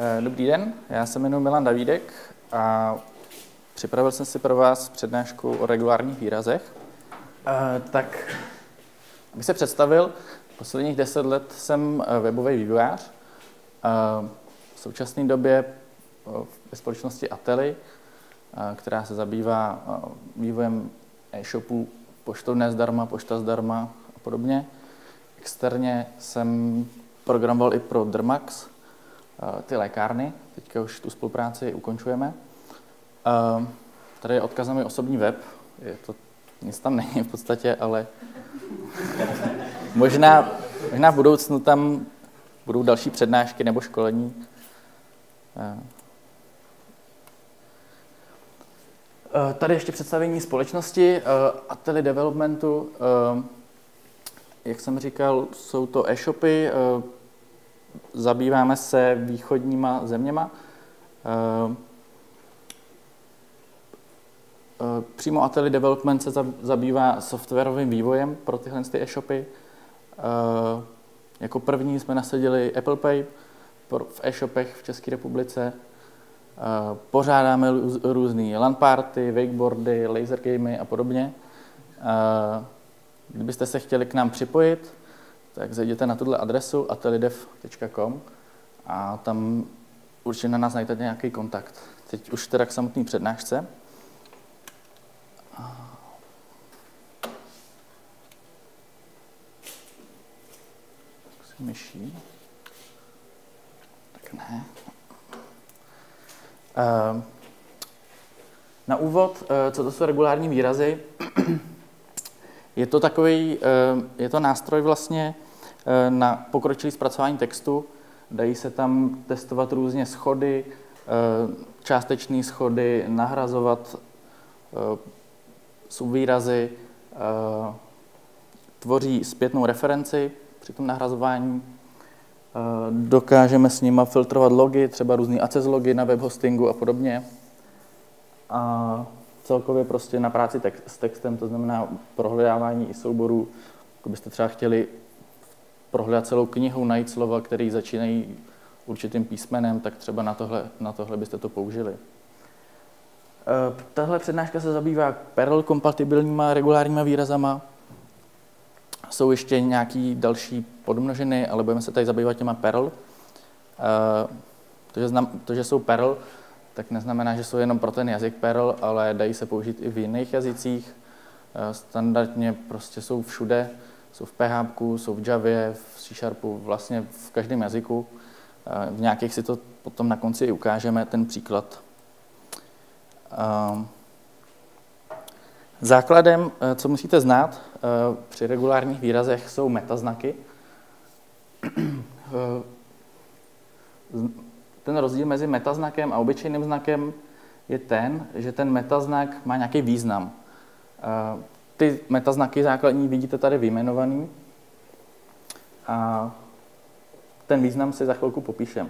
Eh, dobrý den, já se jmenuji Milan Davídek a připravil jsem si pro vás přednášku o regulárních výrazech. Eh, tak, abych se představil, posledních deset let jsem eh, webový vývojář. V současné době ve společnosti Ateli, která se zabývá vývojem e-shopů poštovné zdarma, pošta zdarma a podobně. Externě jsem programoval i pro Drmax, ty lékárny. Teďka už tu spolupráci ukončujeme. Eh, tady je odkaz na můj osobní web. Je to, nic tam není v podstatě, ale možná, možná v budoucnu tam budou další přednášky nebo školení. Eh, tady ještě představení společnosti Ateli Developmentu. Jak jsem říkal, jsou to e-shopy, zabýváme se východníma zeměma. Eh, eh, přímo Ateli Development se zabývá softwarovým vývojem pro tyhle ty e-shopy. Eh, jako první jsme nasadili Apple Pay v e-shopech v České republice. Pořádáme různé LAN party, wakeboardy, laser gamey a podobně. Kdybyste se chtěli k nám připojit, tak zajděte na tuhle adresu atelidev.com a tam určitě na nás najdete nějaký kontakt. Teď už teda k samotné přednášce. myší. Tak ne. Ehm, na úvod, eh, co to jsou regulární výrazy, je to takový, ehm, je to nástroj vlastně, Eh, na pokročilé zpracování textu. Dají se tam testovat různě schody, eh, částečné schody, nahrazovat eh, subvýrazy, tvoří zpětnou referenci při tom nahrazování. Dokážeme s nimi filtrovat logy, třeba různý access logy na web hostingu a podobně. A celkově prostě na práci text, s textem, to znamená prohledávání i souborů, jako byste třeba chtěli prohledat celou knihu, najít slova, které začínají určitým písmenem, tak třeba na tohle, na tohle byste to použili. Eh, tahle přednáška se zabývá Perl kompatibilníma regulárníma výrazama. Jsou ještě nějaký další podmnožiny, ale budeme se tady zabývat těma Perl. Eh, to, že, znam, to, že jsou Perl, tak neznamená, že jsou jenom pro ten jazyk Perl, ale dají se použít i v jiných jazycích. Eh, standardně prostě jsou všude jsou v PHP, jsou v Javě, v C Sharpu, vlastně v každém jazyku. V nějakých si to potom na konci i ukážeme, ten příklad. Základem, eh, co musíte znát eh, při regulárních výrazech, jsou metaznaky. Eh, ten rozdíl mezi metaznakem a obyčejným znakem je ten, že ten metaznak má nějaký význam. Ty metaznaky základní vidíte tady vyjmenovaný a ten význam si za chvilku popíšem.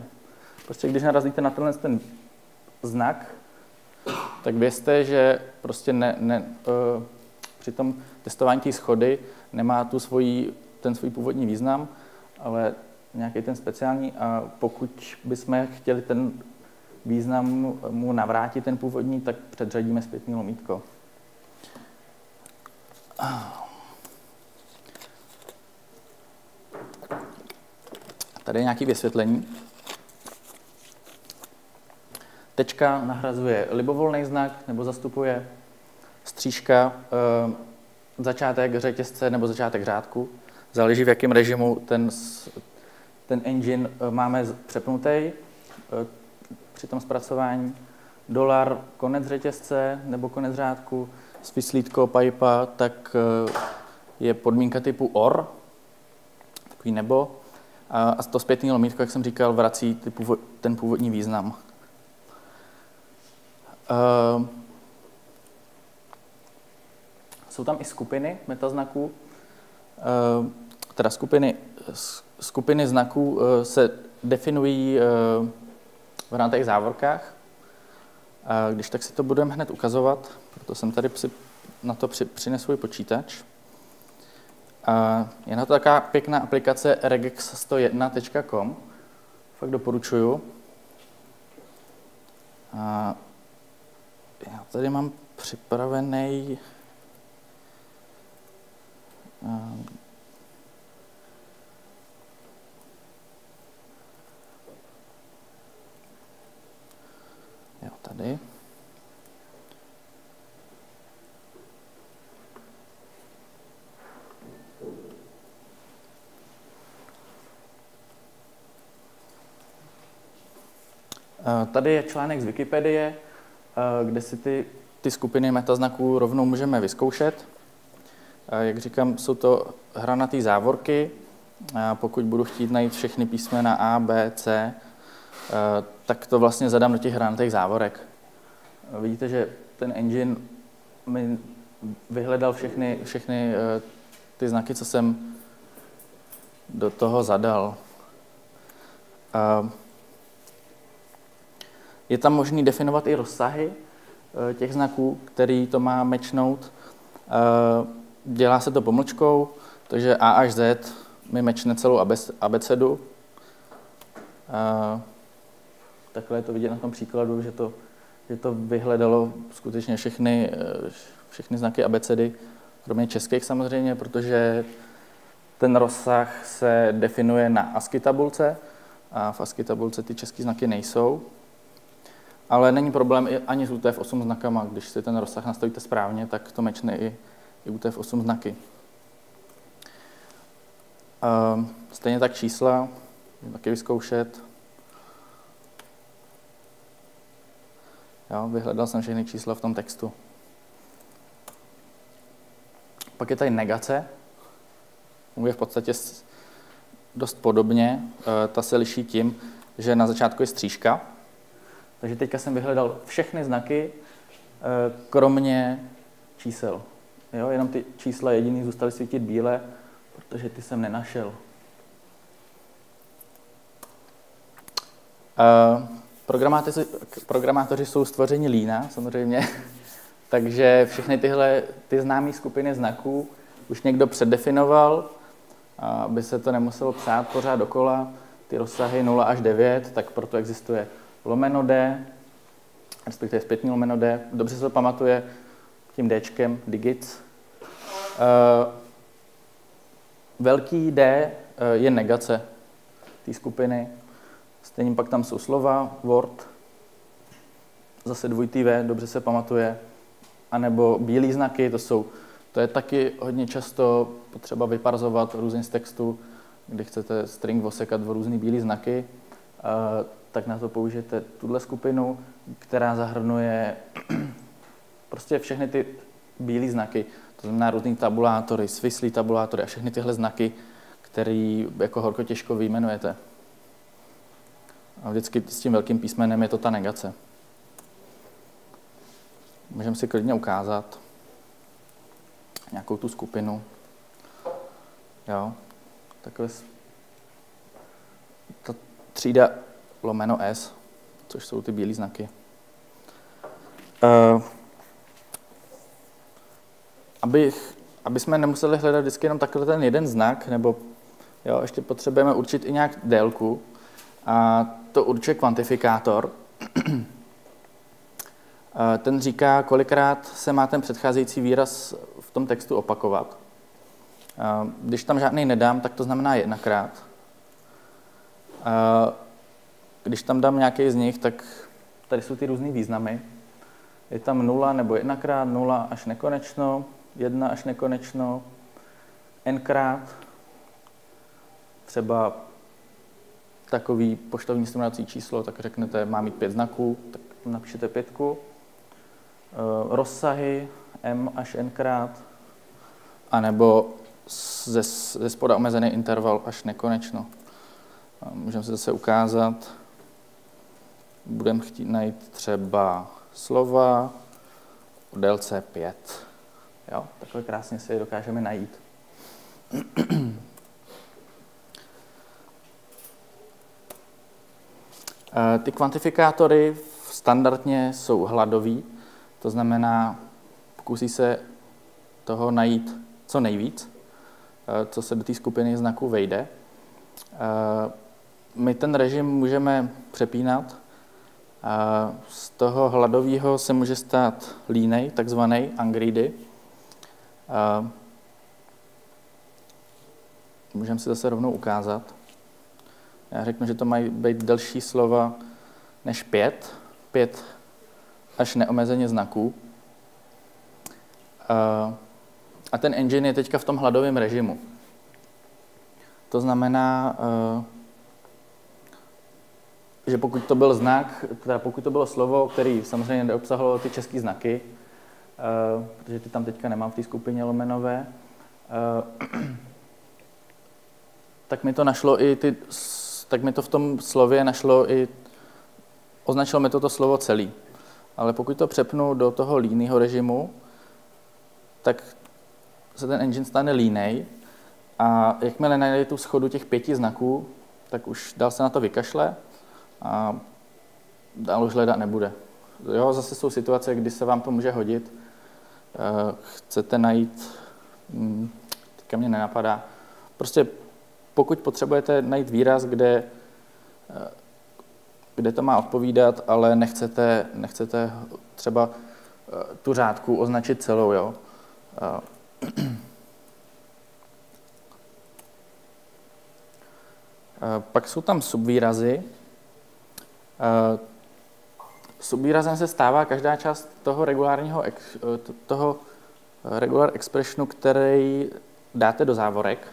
Prostě když narazíte na tenhle ten znak, tak vězte, že prostě ne, ne, uh, při tom testování té schody nemá tu svoji, ten svůj původní význam, ale nějaký ten speciální a pokud bychom chtěli ten význam mu navrátit, ten původní, tak předřadíme zpětný lomítko. Tady je nějaké vysvětlení. Tečka nahrazuje libovolný znak nebo zastupuje střížka e, začátek řetězce nebo začátek řádku. Záleží, v jakém režimu ten, ten engine eh, máme přepnutý e, při tom zpracování. Dolar konec řetězce nebo konec řádku svislítko pipa, tak eh, je podmínka typu OR, takový nebo, a to zpětný lomítko, jak jsem říkal, vrací ten původní význam. Eh, jsou tam i skupiny metaznaků, eh, teda skupiny, skupiny znaků se definují v hranatých závorkách. Když tak si to budeme hned ukazovat, proto jsem tady na to přinesl svůj počítač. Je na to taková pěkná aplikace regex101.com, fakt doporučuju. Já tady mám připravený Jo, tady. Tady je článek z Wikipedie, kde si ty, ty skupiny metaznaků rovnou můžeme vyzkoušet. Jak říkám, jsou to hranatý závorky. Pokud budu chtít najít všechny písmena A, B, C, tak to vlastně zadám do těch hranatých závorek. Vidíte, že ten engine mi vyhledal všechny, všechny ty znaky, co jsem do toho zadal. Je tam možný definovat i rozsahy eh, těch znaků, který to má mečnout. Eh, dělá se to pomlčkou, takže A až Z mi mečne celou abecedu. Eh, takhle je to vidět na tom příkladu, že to, že to vyhledalo skutečně všechny, všechny znaky abecedy, kromě českých samozřejmě, protože ten rozsah se definuje na ASCII tabulce a v ASCII tabulce ty české znaky nejsou. Ale není problém ani s UTF-8 znakama. Když si ten rozsah nastavíte správně, tak to mečne i, i UTF-8 znaky. Ehm, stejně tak čísla, taky vyzkoušet. Jo, vyhledal jsem všechny čísla v tom textu. Pak je tady negace. Funguje v podstatě dost podobně. E, ta se liší tím, že na začátku je střížka, takže teďka jsem vyhledal všechny znaky, eh, kromě čísel. Jo, jenom ty čísla jediný zůstaly svítit bíle, protože ty jsem nenašel. Uh, programátoři, programátoři jsou stvoření lína, samozřejmě, takže všechny tyhle ty známé skupiny znaků už někdo předefinoval, aby se to nemuselo psát pořád dokola, ty rozsahy 0 až 9, tak proto existuje lomeno D, respektive zpětný lomeno D, dobře se to pamatuje tím Dčkem, digits. Uh, velký D uh, je negace té skupiny, stejně pak tam jsou slova, word, zase dvojitý V, dobře se pamatuje, anebo bílé znaky, to jsou, to je taky hodně často potřeba vyparzovat různě z textu, kdy chcete string osekat v různý bílé znaky. Tak na to použijete tuhle skupinu, která zahrnuje prostě všechny ty bílé znaky, to znamená různý tabulátory, svislý tabulátory a všechny tyhle znaky, které jako horko těžko vyjmenujete. A vždycky s tím velkým písmenem je to ta negace. Můžeme si klidně ukázat nějakou tu skupinu. Jo, takhle ta třída lomeno S, což jsou ty bílé znaky. Uh, abych, aby jsme nemuseli hledat vždycky jenom takhle ten jeden znak, nebo jo, ještě potřebujeme určit i nějak délku, a to určuje kvantifikátor. ten říká, kolikrát se má ten předcházející výraz v tom textu opakovat. Když tam žádný nedám, tak to znamená jednakrát. Když tam dám nějaký z nich, tak tady jsou ty různé významy. Je tam nula nebo jednakrát, nula až nekonečno, jedna až nekonečno, nkrát, třeba takový poštovní stimulací číslo, tak řeknete, má mít pět znaků, tak napíšete pětku. Eh, rozsahy m až nkrát, anebo ze, ze spoda omezený interval až nekonečno. Můžeme se zase ukázat budeme chtít najít třeba slova o délce 5. Jo, takhle krásně si je dokážeme najít. Eh, ty kvantifikátory standardně jsou hladový, to znamená, pokusí se toho najít co nejvíc, eh, co se do té skupiny znaků vejde. Eh, my ten režim můžeme přepínat A z toho hladového se může stát línej, takzvaný angridy. Můžeme si zase rovnou ukázat. Já řeknu, že to mají být delší slova než pět, pět až neomezeně znaků. A ten engine je teďka v tom hladovém režimu. To znamená, že pokud to byl znak, teda pokud to bylo slovo, který samozřejmě neobsahovalo ty české znaky, protože ty tam teďka nemám v té skupině lomenové, tak mi to našlo i ty, tak mi to v tom slově našlo i, označilo mi toto slovo celý. Ale pokud to přepnu do toho línního režimu, tak se ten engine stane línej a jakmile najde tu schodu těch pěti znaků, tak už dál se na to vykašle a dál už hledat nebude. Jo, zase jsou situace, kdy se vám to může hodit. Eh, chcete najít, hm, teďka mě nenapadá, prostě pokud potřebujete najít výraz, kde, eh, kde to má odpovídat, ale nechcete, nechcete třeba eh, tu řádku označit celou, jo. Pak jsou tam subvýrazy. Subvýrazem se stává každá část toho regulárního, toho regular expressionu, který dáte do závorek.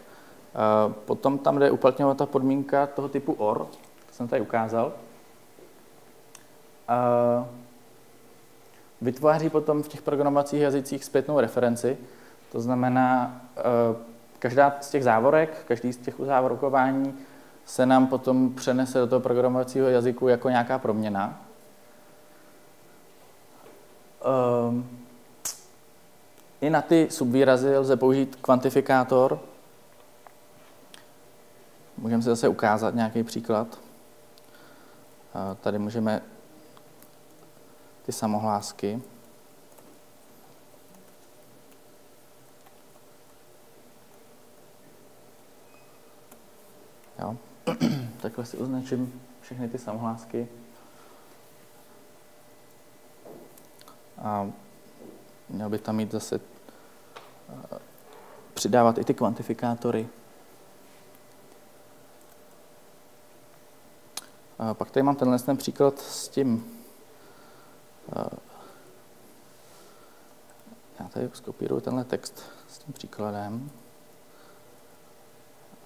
Potom tam jde uplatňovat ta podmínka toho typu OR, to jsem tady ukázal. Vytváří potom v těch programovacích jazycích zpětnou referenci, to znamená, každá z těch závorek, každý z těch uzávorkování se nám potom přenese do toho programovacího jazyku jako nějaká proměna. Ehm, I na ty subvýrazy lze použít kvantifikátor, Můžeme si zase ukázat nějaký příklad. Tady můžeme ty samohlásky. Takhle si označím všechny ty samohlásky. A měl by tam mít zase přidávat i ty kvantifikátory. A pak tady mám tenhle ten příklad s tím, já tady skopíruji tenhle text s tím příkladem.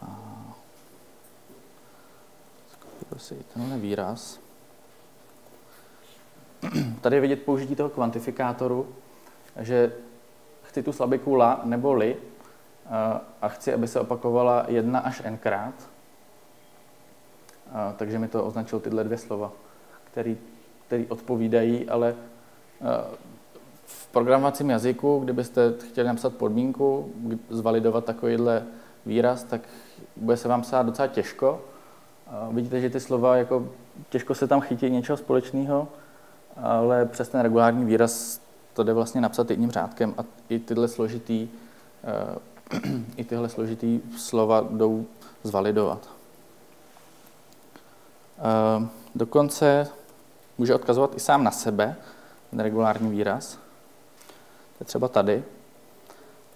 A skopíruji si tenhle výraz. Tady je vidět použití toho kvantifikátoru, že chci tu slabiku la nebo li a chci, aby se opakovala jedna až nkrát a, takže mi to označil tyhle dvě slova, který, který odpovídají, ale a, v programovacím jazyku, kdybyste chtěli napsat podmínku, zvalidovat takovýhle výraz, tak bude se vám psát docela těžko. Vidíte, že ty slova jako těžko se tam chytí něčeho společného, ale přes ten regulární výraz to jde vlastně napsat jedním řádkem a i tyhle složitý, i tyhle složitý slova jdou zvalidovat. Ehm, dokonce může odkazovat i sám na sebe, ten regulární výraz. To je třeba tady.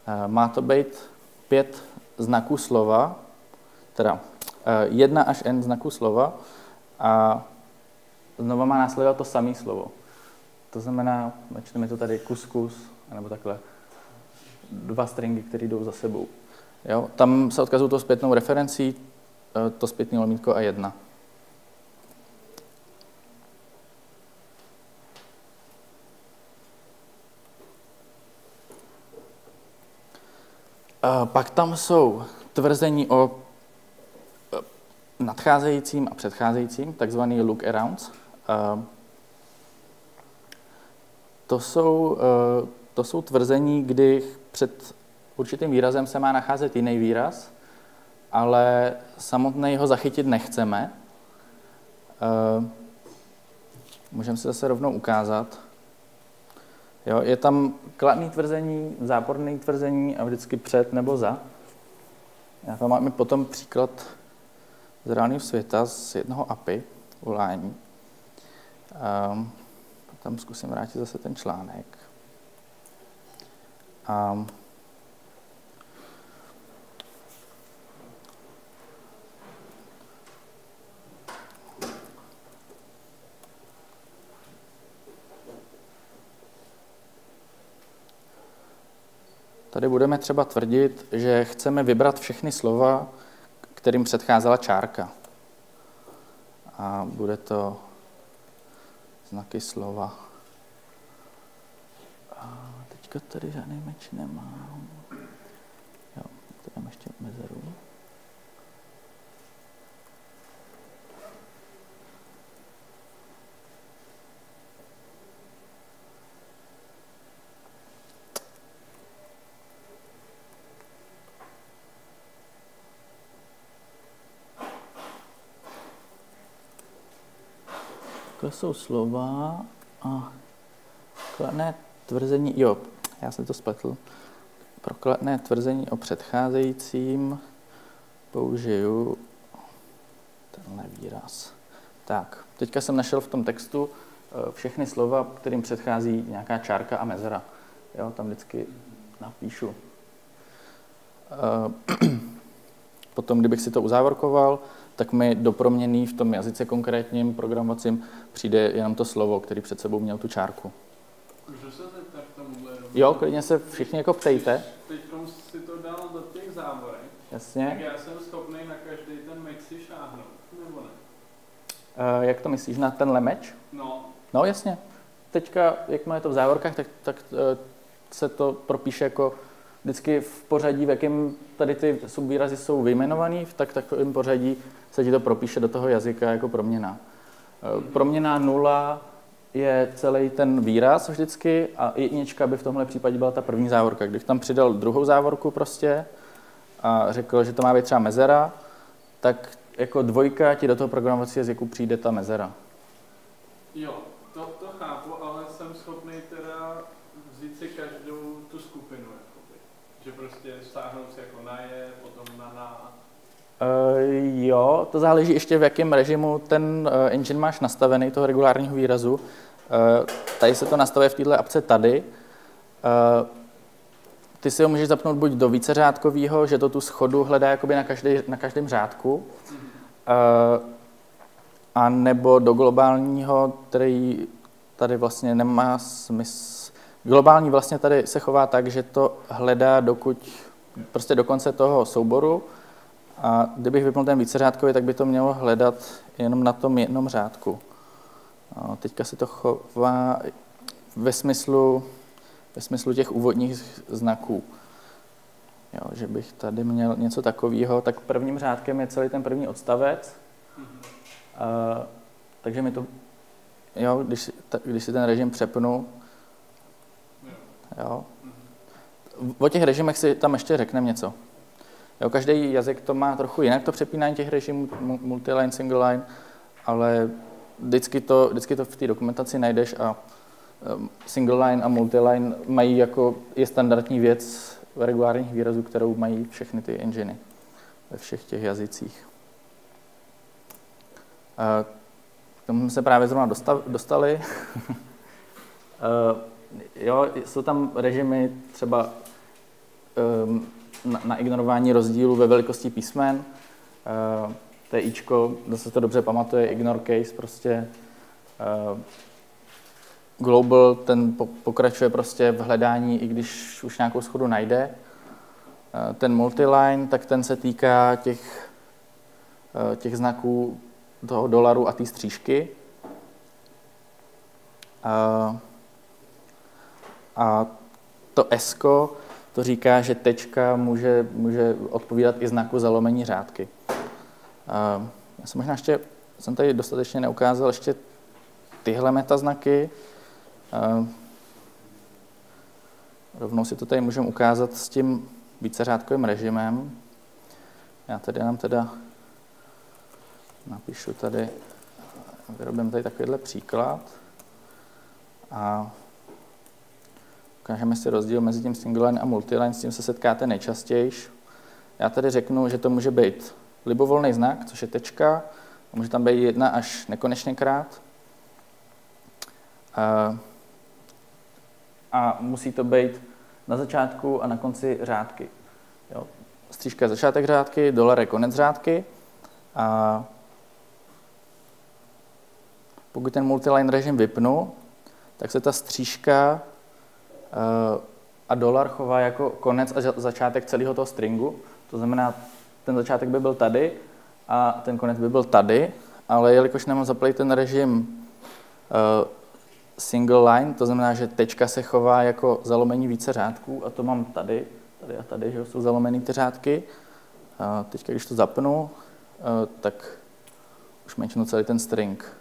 Ehm, má to být pět znaků slova, teda eh, jedna až n znaků slova a znova má následovat to samé slovo. To znamená, načteme to tady kuskus, nebo takhle dva stringy, které jdou za sebou. Jo? Tam se odkazují to zpětnou referencí, eh, to zpětný lomítko a jedna. Pak tam jsou tvrzení o nadcházejícím a předcházejícím, takzvaný look arounds. To jsou, e, to jsou tvrzení, kdy před určitým výrazem se má nacházet jiný výraz, ale samotný ho zachytit nechceme. E, můžeme si zase rovnou ukázat. Jo, je tam kladný tvrzení, záporný tvrzení a vždycky před nebo za. Já tam mám potom příklad z reálného světa z jednoho API volání. Um, potom zkusím vrátit zase ten článek. Um, Tady budeme třeba tvrdit, že chceme vybrat všechny slova, kterým předcházela čárka. A bude to znaky slova. A teďka tady žádný meč nemám. Jo, tady mám ještě mezeru. To jsou slova a kladné tvrzení, jo, já jsem to spletl. Pro kladné tvrzení o předcházejícím použiju tenhle výraz. Tak, teďka jsem našel v tom textu eh, všechny slova, kterým předchází nějaká čárka a mezera. Jo, tam vždycky napíšu. Eh, potom, kdybych si to uzávorkoval, tak mi do proměny v tom jazyce konkrétním programovacím přijde jenom to slovo, který před sebou měl tu čárku. Můžu se zeptat k tomuhle? Jo, klidně se všichni jako ptejte. Teď si to dal do těch závorek. Jasně. Tak já jsem schopný na každý ten meč si šáhnout, nebo ne? Uh, jak to myslíš, na ten lemeč? No, No jasně. Teďka, jakmile je to v závorkách, tak, tak uh, se to propíše jako vždycky v pořadí, v jakém tady ty subvýrazy jsou vyjmenovaný, tak takovém pořadí se ti to propíše do toho jazyka jako proměna. Uh, proměna nula je celý ten výraz vždycky a jednička by v tomhle případě byla ta první závorka. Když tam přidal druhou závorku prostě a řekl, že to má být třeba mezera, tak jako dvojka ti do toho programovacího jazyku přijde ta mezera. jo, to, to chápu, ale jsem schopný teda vzít si každou tu skupinu, jakoby. Že prostě stáhnout si jako na je, potom na na. Uh, jo, to záleží ještě v jakém režimu ten uh, engine máš nastavený, toho regulárního výrazu. Uh, tady se to nastavuje v této apce tady. Uh, ty si ho můžeš zapnout buď do víceřádkového, že to tu schodu hledá jakoby na, každý, na každém řádku, uh, a nebo do globálního, který tady vlastně nemá smysl. Globální vlastně tady se chová tak, že to hledá dokud, prostě do konce toho souboru, a kdybych vypnul ten víceřádkový, tak by to mělo hledat jenom na tom jednom řádku. A teďka se to chová ve smyslu, ve smyslu těch úvodních znaků. Jo, že bych tady měl něco takového, tak prvním řádkem je celý ten první odstavec. A, takže mi to, jo, když, ta, když si ten režim přepnu, jo. O těch režimech si tam ještě řekneme něco. Jo, každý jazyk to má trochu jinak, to přepínání těch režimů, multiline, single line, ale vždycky to, vždycky to v té dokumentaci najdeš a single line a multiline mají jako, je standardní věc regulárních výrazů, kterou mají všechny ty enginy ve všech těch jazycích. K tomu jsme se právě zrovna dostali. jo, jsou tam režimy třeba um, na, na ignorování rozdílu ve velikosti písmen. Uh, to je ičko, zase to dobře pamatuje, ignore case prostě. Uh, global, ten pokračuje prostě v hledání, i když už nějakou schodu najde. Uh, ten multiline, tak ten se týká těch, uh, těch znaků toho dolaru a té střížky. Uh, a to esko, to říká, že tečka může, může odpovídat i znaku zalomení řádky. Já jsem možná ještě, jsem tady dostatečně neukázal ještě tyhle metaznaky. Rovnou si to tady můžeme ukázat s tím víceřádkovým režimem. Já tady nám teda napíšu tady, vyrobím tady takovýhle příklad. A Ukážeme si rozdíl mezi tím single line a multiline, s tím se setkáte nejčastěji. Já tady řeknu, že to může být libovolný znak, což je tečka, může tam být jedna až nekonečněkrát. A, a musí to být na začátku a na konci řádky. Jo. Střížka je začátek řádky, dolar je konec řádky. A pokud ten multiline režim vypnu, tak se ta střížka a dolar chová jako konec a začátek celého toho stringu. To znamená, ten začátek by byl tady a ten konec by byl tady, ale jelikož nemám zaplý ten režim uh, single line, to znamená, že tečka se chová jako zalomení více řádků a to mám tady, tady a tady, že jsou zalomený ty řádky. A teďka, když to zapnu, uh, tak už menšinu celý ten string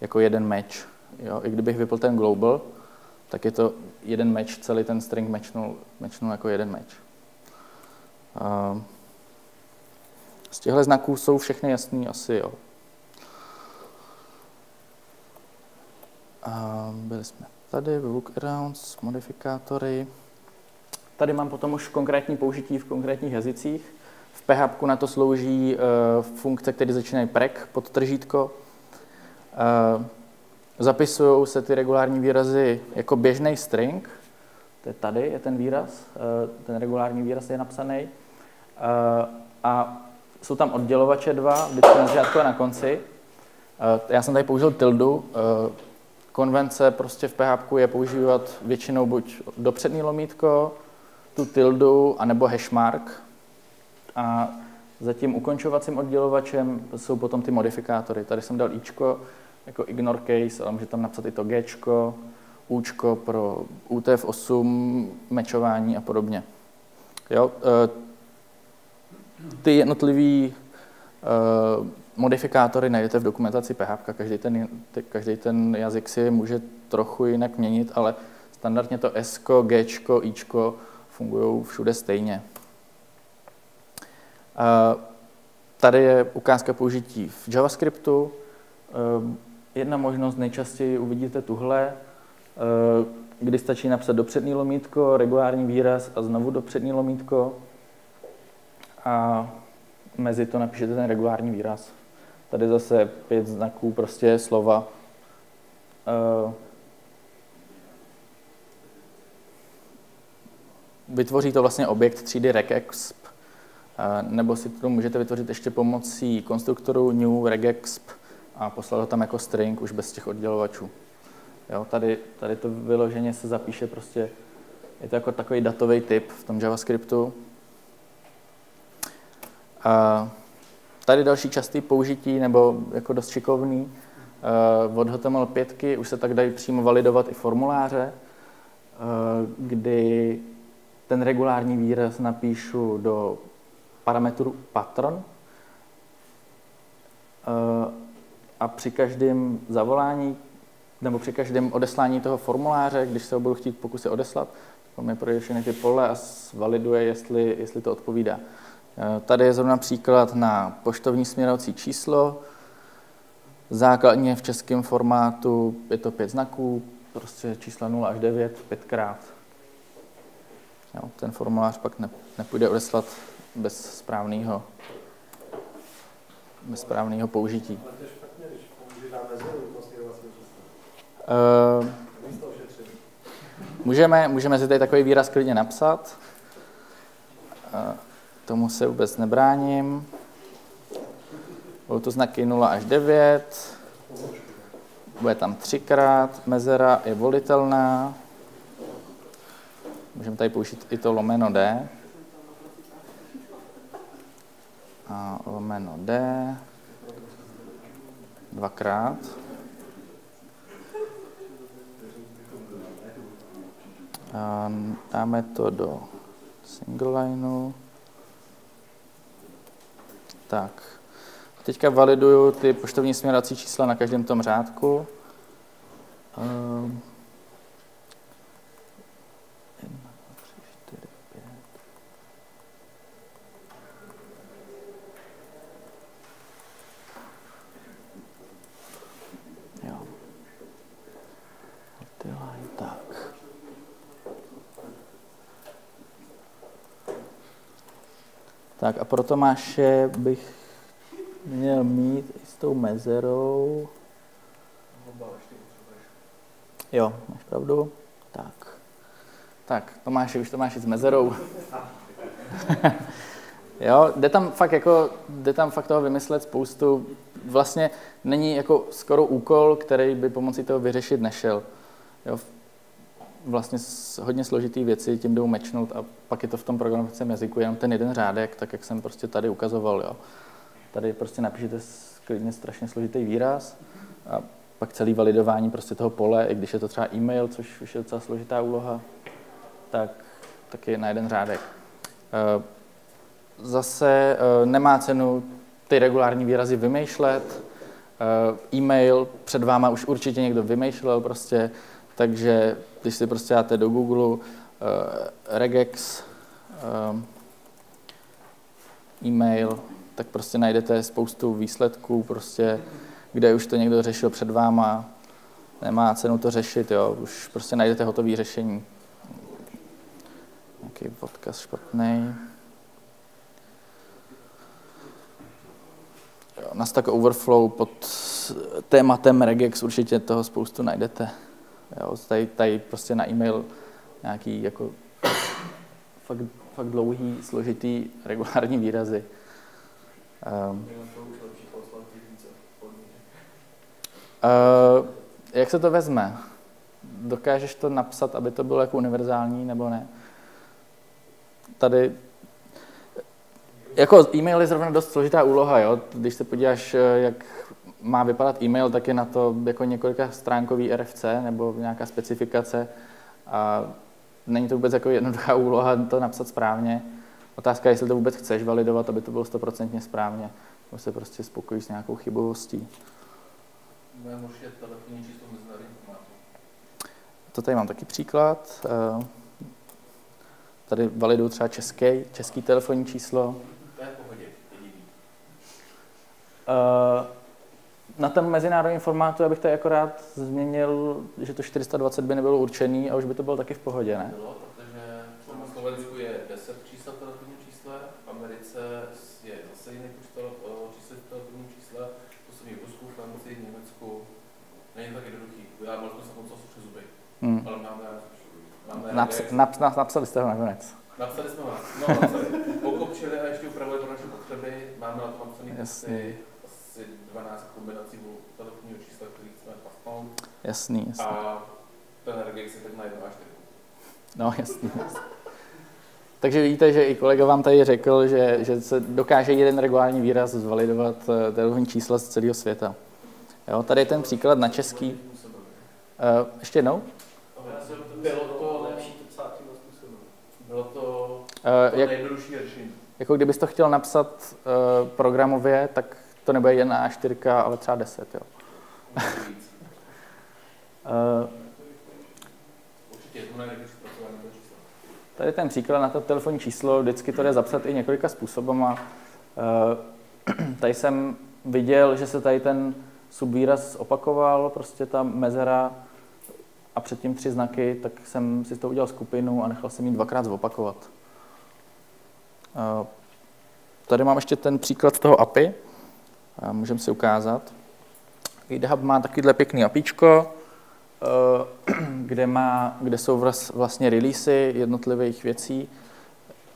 jako jeden match. Jo? I kdybych vypl ten global, tak je to jeden match, celý ten string matchnul, matchnul jako jeden match. Uh, z těchto znaků jsou všechny jasný asi, jo. A byli jsme tady, workarounds, modifikátory. Tady mám potom už konkrétní použití v konkrétních jazycích. V PHP na to slouží uh, funkce, které začínají prek pod tržítko. Uh, zapisují se ty regulární výrazy jako běžný string. To je tady, je ten výraz, uh, ten regulární výraz je napsaný. Uh, a jsou tam oddělovače dva, vždycky na začátku a na konci. Já jsem tady použil tildu. Konvence prostě v PHP je používat většinou buď dopřední lomítko, tu tildu, anebo hashmark. A za tím ukončovacím oddělovačem jsou potom ty modifikátory. Tady jsem dal ičko jako ignore case, ale můžete tam napsat i to gčko, účko pro UTF-8, mečování a podobně. Jo? ty jednotlivé uh, modifikátory najdete v dokumentaci PHP, každý ten, každý ten jazyk si může trochu jinak měnit, ale standardně to S, G, I fungují všude stejně. Uh, tady je ukázka použití v JavaScriptu. Uh, jedna možnost, nejčastěji uvidíte tuhle, kdy stačí napsat dopřední lomítko, regulární výraz a znovu dopřední lomítko a mezi to napíšete ten regulární výraz. Tady zase pět znaků, prostě slova. Eh, vytvoří to vlastně objekt 3D regexp, eh, nebo si to můžete vytvořit ještě pomocí konstruktoru new regexp a poslat ho tam jako string už bez těch oddělovačů. Jo, tady, tady to vyloženě se zapíše prostě, je to jako takový datový typ v tom JavaScriptu, a tady další častý použití, nebo jako dost šikovný, uh, od HTML5 už se tak dají přímo validovat i formuláře, uh, kdy ten regulární výraz napíšu do parametru patron uh, a při každém zavolání nebo při každém odeslání toho formuláře, když se ho budu chtít pokusit odeslat, tak mi projde všechny ty pole a validuje, jestli, jestli to odpovídá. Eh, tady je zrovna příklad na poštovní směrovací číslo. Základně v českém formátu je to pět znaků, prostě čísla 0 až 9, pětkrát. Jo, ten formulář pak ne, nepůjde odeslat bez správného bez správného použití. Ale to je špatně, když používáme Uh, můžeme, můžeme si tady takový výraz klidně napsat. Uh, Tomu se vůbec nebráním. Budou to znaky 0 až 9. Bude tam třikrát. Mezera je volitelná. Můžeme tady použít i to lomeno D. A lomeno D. Dvakrát. A dáme to do single lineu. Tak. Teďka validuju ty poštovní směrací čísla na každém tom řádku. Um, Tak a pro Tomáše bych měl mít i s tou mezerou. Jo, máš pravdu. Tak. Tak, Tomáši, už to máš s mezerou. jo, jde tam fakt jako, jde tam fakt toho vymyslet spoustu. Vlastně není jako skoro úkol, který by pomocí toho vyřešit nešel. Jo, vlastně hodně složitý věci tím jdou mečnout a pak je to v tom programovacím jazyku jenom ten jeden řádek, tak jak jsem prostě tady ukazoval. Jo. Tady prostě napíšete klidně strašně složitý výraz a pak celý validování prostě toho pole, i když je to třeba e-mail, což už je docela složitá úloha, tak, tak je na jeden řádek. Eh, zase eh, nemá cenu ty regulární výrazy vymýšlet. Eh, e-mail před váma už určitě někdo vymýšlel prostě, takže když si prostě dáte do Google regex e-mail, tak prostě najdete spoustu výsledků, prostě, kde už to někdo řešil před váma, nemá cenu to řešit, jo, už prostě najdete hotové řešení. Nějaký odkaz špatný. na Stack Overflow pod tématem regex určitě toho spoustu najdete. Jo, tady, tady prostě na e-mail nějaký jako fakt, fakt dlouhý, složitý, regulární výrazy. Um, uh, jak se to vezme? Dokážeš to napsat, aby to bylo jako univerzální, nebo ne? Tady jako e-mail je zrovna dost složitá úloha, jo? Když se podíváš, jak má vypadat e-mail, tak je na to jako několika stránkový RFC nebo nějaká specifikace a není to vůbec jako jednoduchá úloha to napsat správně. Otázka je, jestli to vůbec chceš validovat, aby to bylo stoprocentně správně, nebo se prostě spokojíš s nějakou chybovostí. To tady mám taky příklad. Eh, tady validuju třeba český, český telefonní číslo. To je v pohodě, Uh, na tom mezinárodním formátu já bych tady akorát změnil, že to 420 by nebylo určený a už by to bylo taky v pohodě, ne? Bylo, protože na Slovensku je 10 čísel v telefonním čísle, v Americe je zase jiný počet čísel v telefonním čísle, to jsem v Rusku, Francii, Německu. Není tak jednoduchý. Já možná jsem moc přes zuby, hmm. ale máme... máme Naps, naps, naps, napsali jste ho nakonec. Napsali jsme ho, no napsali. Pokopčili a ještě upravili pro naše potřeby. Máme na to napsané texty, asi 12 kombinací telefonního čísla, který chceme pasnout. Jasný, jasný. A ten regex je tak na 1 až 4. No, jasný, jasný. Takže vidíte, že i kolega vám tady řekl, že, že se dokáže jeden regulární výraz zvalidovat eh, telefonní čísla z celého světa. Jo, tady je ten příklad na český. Uh, ještě jednou? Bylo to lepší to psát tímhle způsobem. Bylo to, uh, to jak, nejjednodušší řešení. Jako kdybys to chtěl napsat uh, programově, tak to nebude jedna A4, ale třeba 10, jo. Uh, Tady ten příklad na to telefonní číslo, vždycky to jde zapsat i několika způsobama. Uh, tady jsem viděl, že se tady ten subvýraz opakoval, prostě ta mezera a předtím tři znaky, tak jsem si to udělal skupinu a nechal jsem ji dvakrát zopakovat. Uh, tady mám ještě ten příklad toho API, můžeme si ukázat. GitHub má takovýhle pěkný apíčko, eh, kde, má, kde jsou vlastně releasy jednotlivých věcí,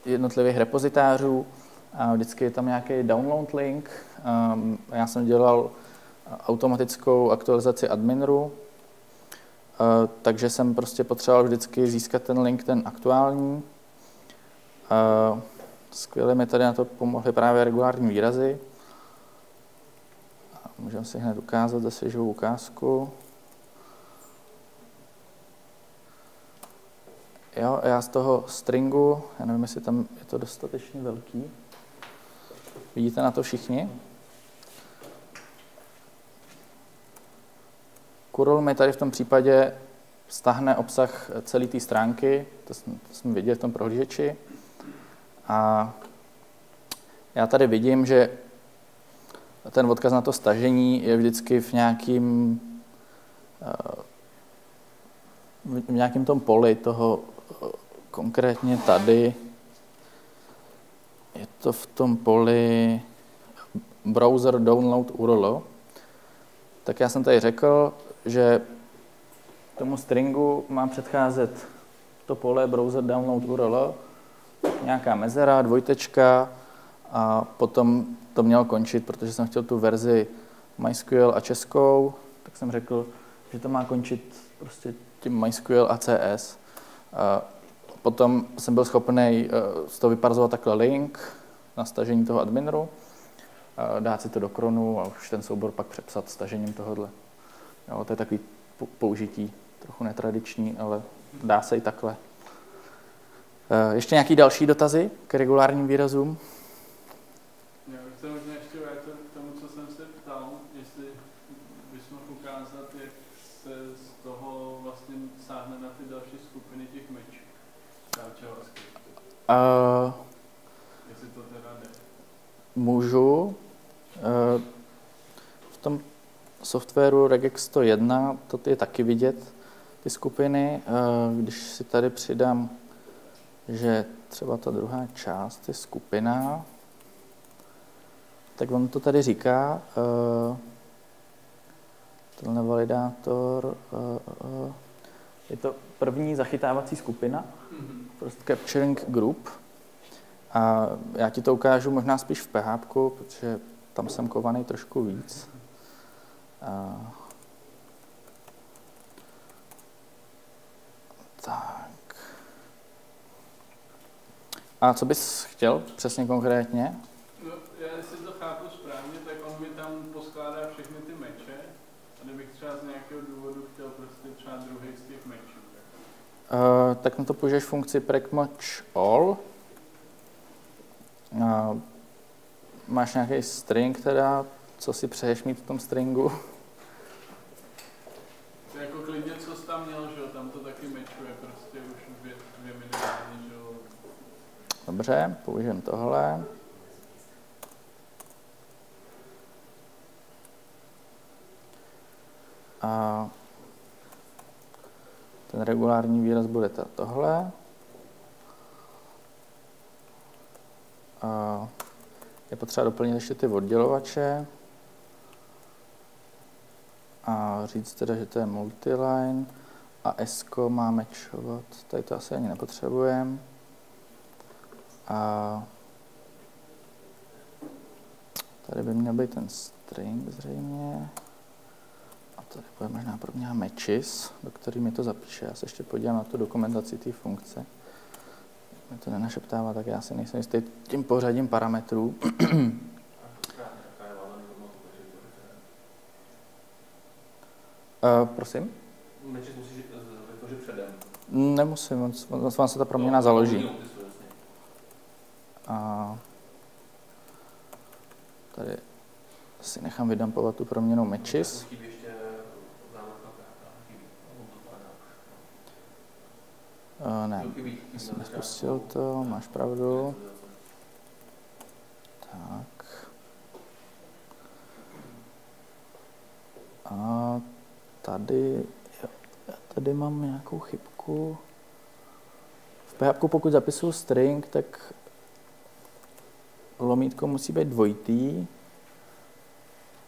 jednotlivých repozitářů. A vždycky je tam nějaký download link. Ehm, já jsem dělal automatickou aktualizaci adminru, eh, takže jsem prostě potřeboval vždycky získat ten link, ten aktuální. Eh, skvěle mi tady na to pomohly právě regulární výrazy. Můžeme si hned ukázat zase živou ukázku. Jo, já z toho stringu, já nevím, jestli tam je to dostatečně velký. Vidíte na to všichni? Curl mi tady v tom případě stáhne obsah celé té stránky, to jsme, to jsme viděli v tom prohlížeči. A já tady vidím, že ten odkaz na to stažení je vždycky v nějakým, eh, v nějakém tom poli toho, konkrétně tady, je to v tom poli browser download URL, tak já jsem tady řekl, že tomu stringu má předcházet to pole browser download URL, nějaká mezera, dvojtečka a potom to mělo končit, protože jsem chtěl tu verzi MySQL a českou, tak jsem řekl, že to má končit prostě tím MySQL a CS. A potom jsem byl schopný eh, z toho vyparzovat takhle link na stažení toho adminru, dát si to do kronu a už ten soubor pak přepsat stažením tohohle. Jo, to je takový použití, trochu netradiční, ale dá se i takhle. Eh, ještě nějaký další dotazy k regulárním výrazům? Já bych se možná ještě vrátil k tomu, co jsem se ptal, jestli bys mohl ukázat, jak se z toho vlastně sáhne na ty další skupiny těch mečů. Uh. Můžu. Uh, v tom softwaru Regex 101 to je taky vidět, ty skupiny. Uh, když si tady přidám že třeba ta druhá část je skupina, tak on to tady říká, uh, tenhle validátor, uh, uh, je to první zachytávací skupina, prostě capturing group. A já ti to ukážu možná spíš v PHP, protože tam jsem kovaný trošku víc. Uh, tak. A co bys chtěl přesně konkrétně? No, já jestli to chápu správně, tak on mi tam poskládá všechny ty meče a kdybych třeba z nějakého důvodu chtěl prostě třeba druhý z těch mečů. Tak, uh, tak na to použiješ funkci prekmatch all. Uh, máš nějaký string teda, co si přeješ mít v tom stringu? To jako klidně, co jsi tam měl, že jo, tam to taky mečuje prostě už dvě, dvě že jo, Dobře, použijeme tohle. A ten regulární výraz bude tohle. A je potřeba doplnit ještě ty oddělovače a říct teda, že to je multiline a S má mečovat. Tady to asi ani nepotřebujeme. A tady by měl být ten string zřejmě. Tady bude možná mě matches, do který mi to zapíše. Já se ještě podívám na tu dokumentaci té funkce. Mi to nenašeptává, tak já si nejsem jistý tím pořadím parametrů. Uh, prosím? Matches musíš vytvořit předem. Nemusím, on, on, on se ta proměna založí. A tady si nechám vydampovat tu proměnu matches. Uh, ne, jsem nespustil to, máš pravdu. Tak. A tady, tady mám nějakou chybku. V PHP, pokud zapisuju string, tak lomítko musí být dvojitý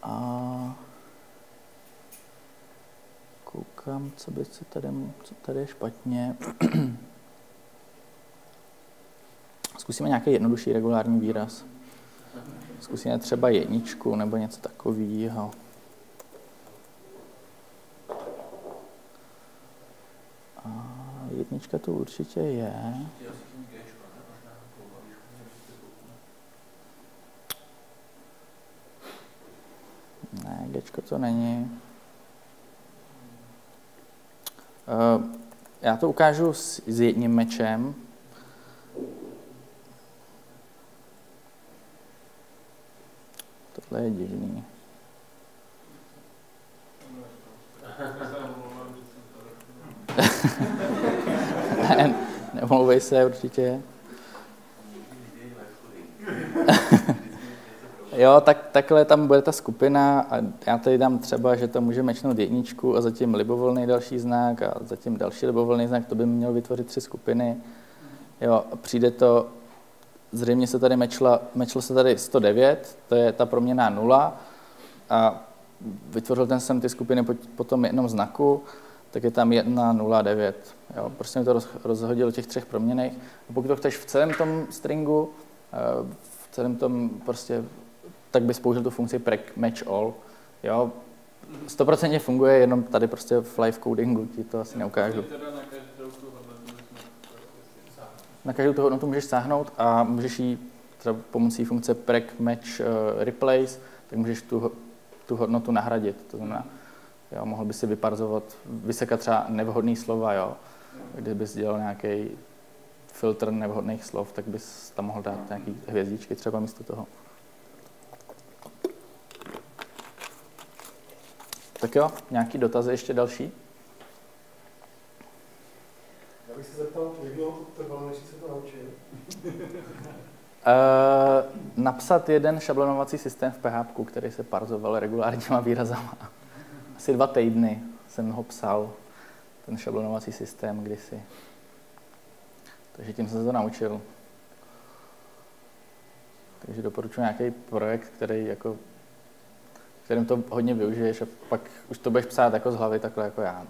a koukám, co by se tady, co tady je špatně. Zkusíme nějaký jednodušší regulární výraz. Zkusíme třeba jedničku nebo něco takového. A jednička to určitě je. Ne, Gčko to není. Uh, já to ukážu s jedním mečem. Tohle je divný. ne, nemluvej se určitě. Jo, tak, takhle tam bude ta skupina a já tady dám třeba, že to může mečnout jedničku a zatím libovolný další znak a zatím další libovolný znak, to by mělo vytvořit tři skupiny. Jo, přijde to, zřejmě se tady mečla, mečlo se tady 109, to je ta proměná nula a vytvořil ten jsem ty skupiny po, po tom jednom znaku tak je tam 1,09. Jo, prostě mi to roz, rozhodil do těch třech proměných. A pokud to chceš v celém tom stringu, eh, v celém tom prostě, tak bys použil tu funkci prec match all. Jo, 100% funguje, jenom tady prostě v live codingu ti to asi neukážu. Teda na každou tu hodnotu bychom Na každou tu hodnotu můžeš sáhnout a můžeš jí třeba pomocí funkce prec match uh, replace, tak můžeš tu, tu hodnotu nahradit. To znamená, jo, mohl by si vyparzovat, vysekat třeba nevhodný slova, jo. Kdybys dělal nějaký filtr nevhodných slov, tak bys tam mohl dát nějaký hvězdičky třeba místo toho. Tak jo, nějaký dotazy ještě další? Já bych se zeptal, jak dlouho to trvalo, než se to naučil? Uh, napsat jeden šablonovací systém v PHP, který se parzoval regulárníma výrazama. Asi dva týdny jsem ho psal, ten šablonovací systém kdysi. Takže tím jsem se to naučil. Takže doporučuji nějaký projekt, který jako, kterým to hodně využiješ a pak už to budeš psát jako z hlavy, takhle jako já.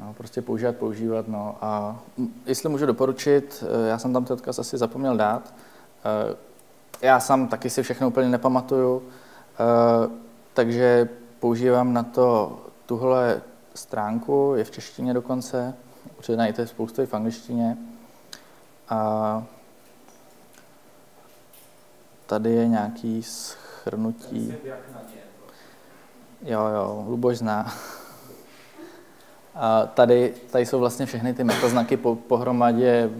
No, prostě používat, používat. No. A jestli můžu doporučit, eh, já jsem tam ten odkaz asi zapomněl dát. Eh, já sám taky si všechno úplně nepamatuju, eh, takže používám na to tuhle stránku, je v češtině dokonce, určitě najdete spoustu i v angličtině. A tady je nějaký schrnutí. Jo, jo, Luboš zná. A tady, tady jsou vlastně všechny ty metaznaky po, pohromadě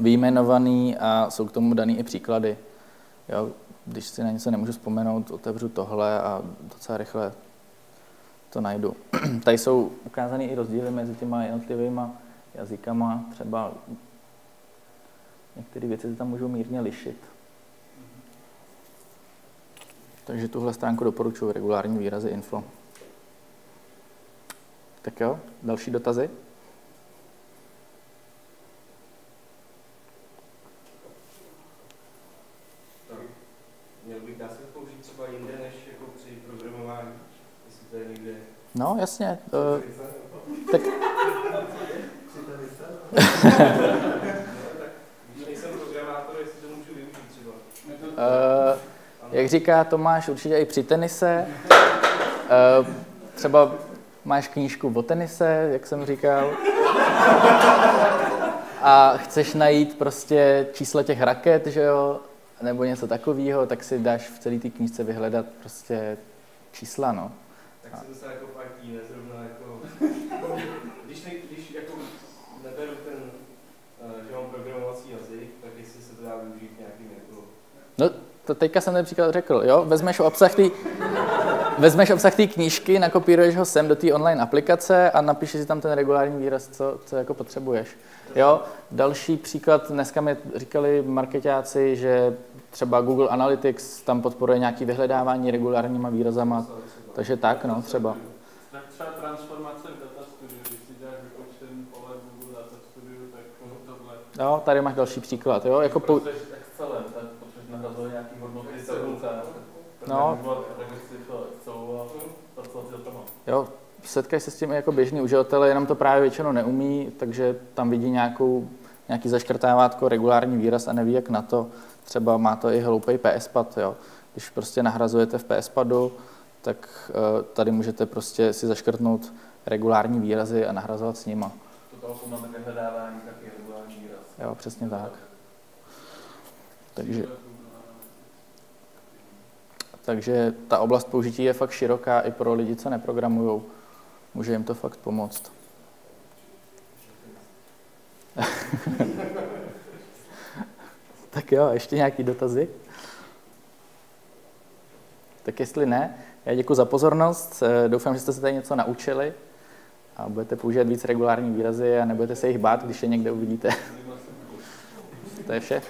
vyjmenovaný a jsou k tomu daný i příklady. Jo, když si na něco nemůžu vzpomenout, otevřu tohle a docela rychle to najdu. Tady jsou ukázány i rozdíly mezi těma jednotlivými jazykama. Třeba některé věci se tam můžou mírně lišit. Takže tuhle stránku doporučuji, regulární výrazy info. Tak jo, další dotazy? Měl bych dá se to použít třeba jinde než jako při programování, jestli to je někde. No, jasně. Uh, tak uh, jak říká Tomáš, určitě i při tenise. Uh, třeba máš knížku o tenise, jak jsem říkal. A chceš najít prostě číslo těch raket, že jo, nebo něco takového, tak si dáš v celé té knížce vyhledat prostě čísla, no. Tak jsem dostal jako v IT, ne zrovna jako... Když, ne, když jako neberu ten, eh, že mám programovací jazyk, tak jestli se to dá využít nějakým jako... No, to teďka jsem ten příklad řekl, jo? Vezmeš obsah té vezmeš obsah té knížky, nakopíruješ ho sem do té online aplikace a napíšeš si tam ten regulární výraz, co, co jako potřebuješ. Jo? Další příklad, dneska mi říkali marketáci, že třeba Google Analytics tam podporuje nějaké vyhledávání regulárníma výrazama, takže tak, no, třeba. Tak třeba transformace v data studiu, když si děláš vypočten pole Google Data tak tohle. Jo, tady máš další příklad, jo, jako po, Když Excelem, tak potřebuješ nahrazovat nějaký hodnoty z tabulce. No. Tak si to Excelu a pracovat si to jo, setkají se s tím i jako běžní uživatelé, jenom to právě většinou neumí, takže tam vidí nějakou, nějaký zaškrtávátko, regulární výraz a neví, jak na to. Třeba má to i hloupý PSPad, jo. Když prostě nahrazujete v PSPadu, tak uh, tady můžete prostě si zaškrtnout regulární výrazy a nahrazovat s nima. To toho jsou na také hledávání, taky regulární výraz. Jo, přesně tak. Takže, takže ta oblast použití je fakt široká i pro lidi, co neprogramují. Může jim to fakt pomoct. tak jo, ještě nějaký dotazy? Tak jestli ne, já děkuji za pozornost. Eh, Doufám, že jste se tady něco naučili a budete používat víc regulární výrazy a nebudete se jich bát, když je někde uvidíte. To je vše.